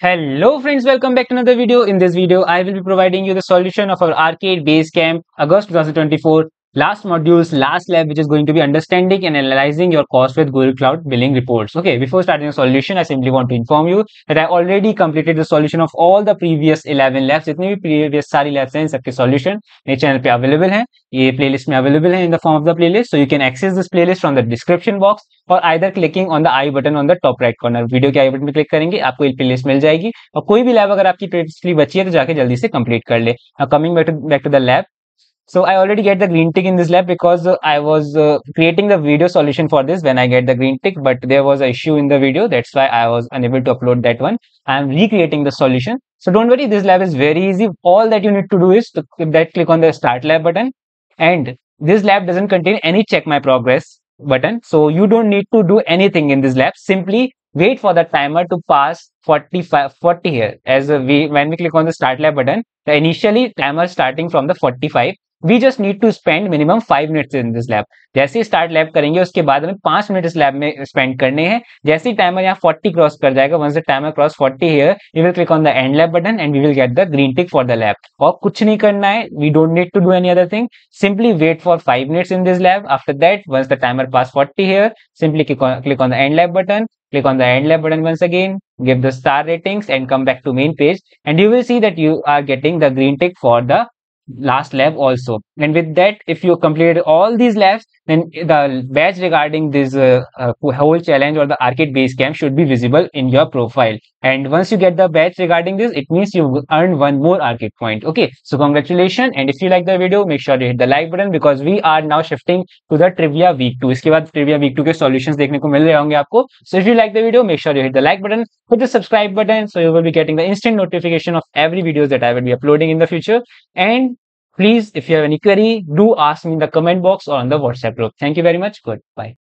Hello friends, welcome back to another video. In this video, I will be providing you the solution of our arcade base camp August 2024 last modules, last lab, which is going to be understanding and analyzing your cost with Google Cloud billing reports. Okay, before starting the solution, I simply want to inform you that I already completed the solution of all the previous 11 labs. जितने भी previous सारी labs हैं सबके solution मेरे channel पे available हैं ये playlist में available है in the form of the playlist. So you can access this playlist from the description box or either clicking on the i button on the top right corner. Video के I button पे click करेंगे आपको ये playlist मिल जाएगी और कोई भी lab अगर आपकी प्लेलिस्ट बची है तो जाके जल्दी से कंप्लीट कर ले coming back to the lab So I already get the green tick in this lab because uh, I was uh, creating the video solution for this when I get the green tick, but there was an issue in the video. That's why I was unable to upload that one. I'm recreating the solution. So don't worry, this lab is very easy. All that you need to do is to that click on the start lab button and this lab doesn't contain any check my progress button. So you don't need to do anything in this lab. Simply wait for the timer to pass 45 40 here as we when we click on the start lab button the initially timer starting from the 45 we just need to spend minimum five minutes in this lab जैसे ही start lab करेंगे उसके बाद हमें पांच minute इस lab में spend करने हैं जैसे ही टाइमर यहाँ फोर्टी क्रॉस कर जाएगा once the timer cross forty here we will click on the end lab button and we will get the green tick for the lab और कुछ नहीं करना है we don't need to do any other thing simply wait for five minutes in this lab after that once the timer pass forty here simply click on the end lab button click on the end lab button once again give the star ratings and come back to main page and you will see that you are getting the green tick for the last lab also. And with that if you completed all these labs then the badge regarding this uh, uh, whole challenge or the arcade base camp should be visible in your profile. And once you get the badge regarding this it means you earned one more arcade point. Okay so congratulations. And if you like the video make sure to hit the like button because we are now shifting to the trivia week 2 iske baad trivia week 2 ke solutions dekhne ko mil rahe honge aapko. So if you like the video make sure you hit the like button. Hit the subscribe button so you will be getting the instant notification of every videos that i will be uploading in the future. And please if you have any query do ask me in the comment box or on the whatsapp group. Thank you very much. Goodbye